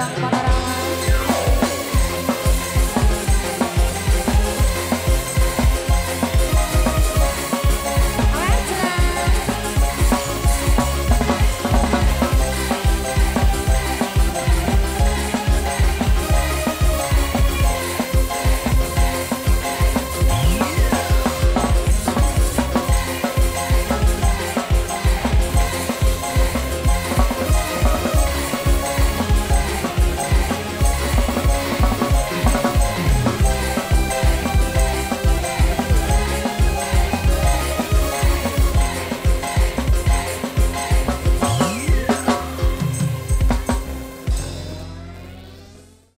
sedang menerapkan